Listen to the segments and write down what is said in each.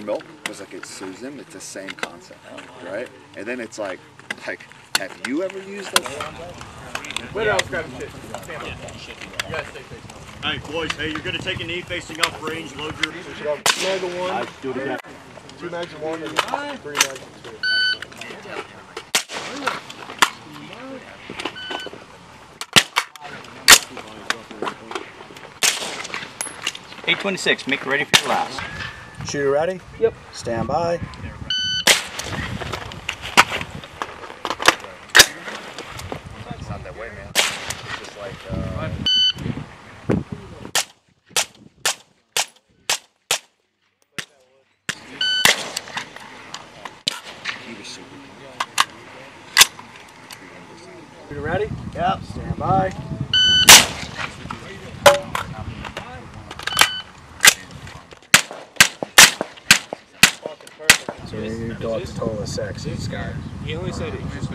handle because like it soothes them. It's the same concept, right? And then it's like, like, have you ever used those? What else got to shit? Stand up. You gotta stay facing up. All right, boys. Hey, you're gonna take a knee facing up range. Load your. Mag of one, do it again. two mags of one, and three mags of two. Eight twenty-six. Make it ready for your last. Shooter ready? Yep. Stand by. It's not that way, man. It's just like. Uh, he was super. Shooter ready? Yep. Stand by. So your dog's a total of six. He's got He only said it just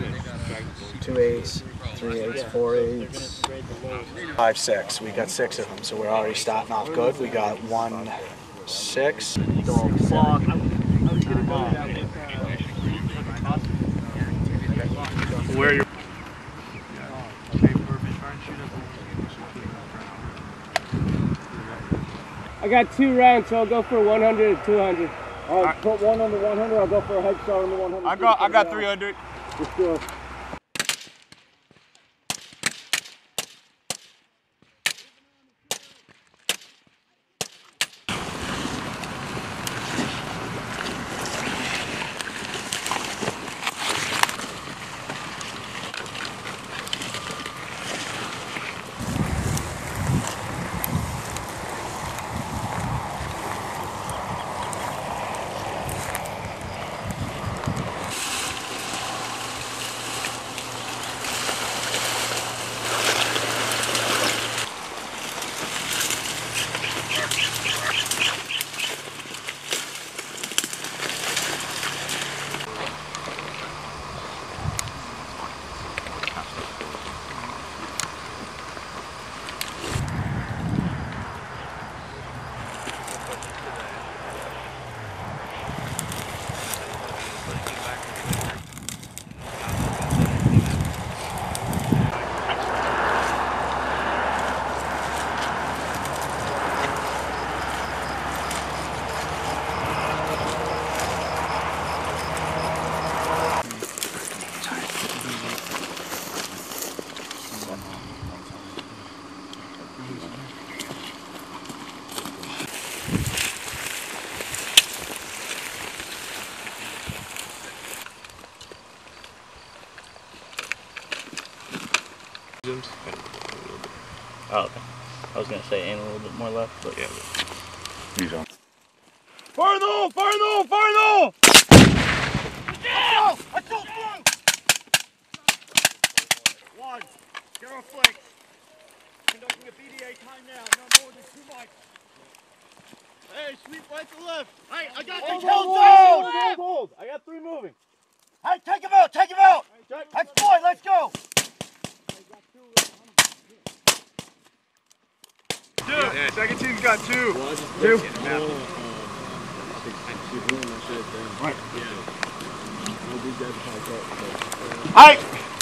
two eights, three eights, four eights, five six. We got six of them, so we're already starting off good. We got one six. Where you? I got two rounds, so I'll go for 100 and 200. I'll put one on the 100. I'll go for a head start on the 100. I got, I got 300. Let's go. Oh, okay. I was gonna say aim a little bit more left, but yeah. Farno! Farno! Farno! One. Get on flank. Conducting a BDA time now. No more than two mics. Hey, sweep right to left. Hey, I got Hold, control hold, zone. hold, hold, hold. I got three moving. Hey, take him out. Take him out. That's boy. Let's go. Yeah, second team's got two. Two. Hey.